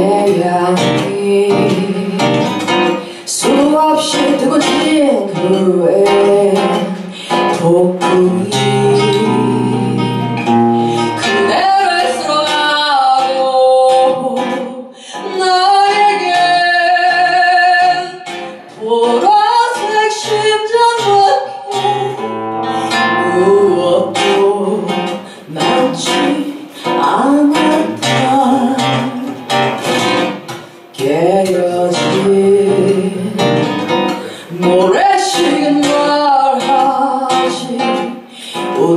태양이 수없이 뜨거진 후에 폭풍이 그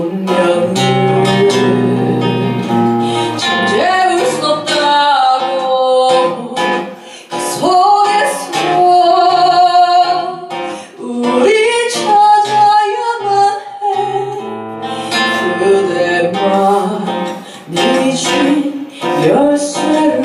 속에서 우리 찾아야만 해. 그대만이 준 열쇠를